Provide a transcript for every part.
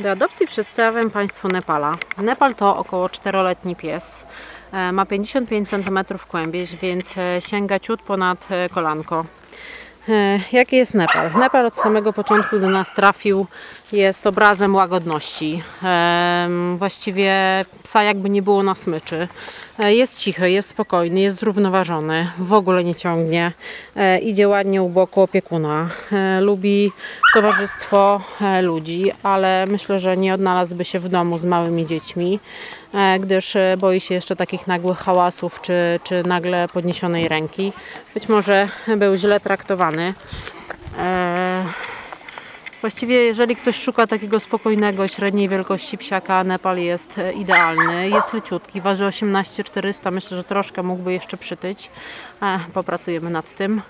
Do adopcji przedstawiam Państwu Nepala. Nepal to około 4-letni pies. E, Ma 55 cm kłębieś, więc e, sięga ciut ponad e, kolanko. E, Jaki jest Nepal? Nepal od samego początku do nas trafił, jest obrazem łagodności. Em, Właściwie psa jakby nie było na smyczy. E, Jest cichy, jest spokojny, jest zrównoważony, w ogóle nie ciągnie, e, idzie ładnie u boku opiekuna, e, lubi towarzystwo e, ludzi, ale myślę, że nie odnalazłby się w domu z małymi dziećmi, e, gdyż e, boi się jeszcze takich nagłych hałasów czy, czy nagle podniesionej ręki. Być może był źle traktowany. E, Właściwie, jeżeli ktoś szuka takiego spokojnego, średniej wielkości psiaka, Nepal jest e, idealny. Jest leciutki, waży 18400. Myślę, że troszkę mógłby jeszcze przytyć. E, Popracujemy nad tym.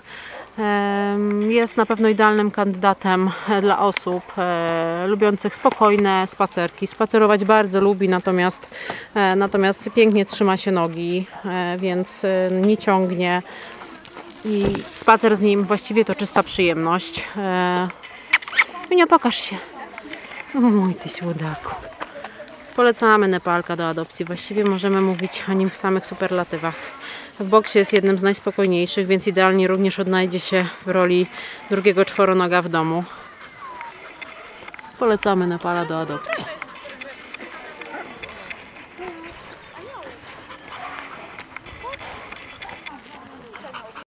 Em, Jest na pewno idealnym kandydatem e, dla osób e, lubiących spokojne spacerki. Spacerować bardzo lubi, natomiast, e, natomiast pięknie trzyma się nogi, e, więc e, nie ciągnie. I spacer z nim właściwie to czysta przyjemność. E, nie pokaż się. O mój ty słodaku. Polecamy Nepalka do adopcji. Właściwie możemy mówić o nim w samych superlatywach. W boksie jest jednym z najspokojniejszych, więc idealnie również odnajdzie się w roli drugiego czworonoga w domu. Polecamy Nepala do adopcji.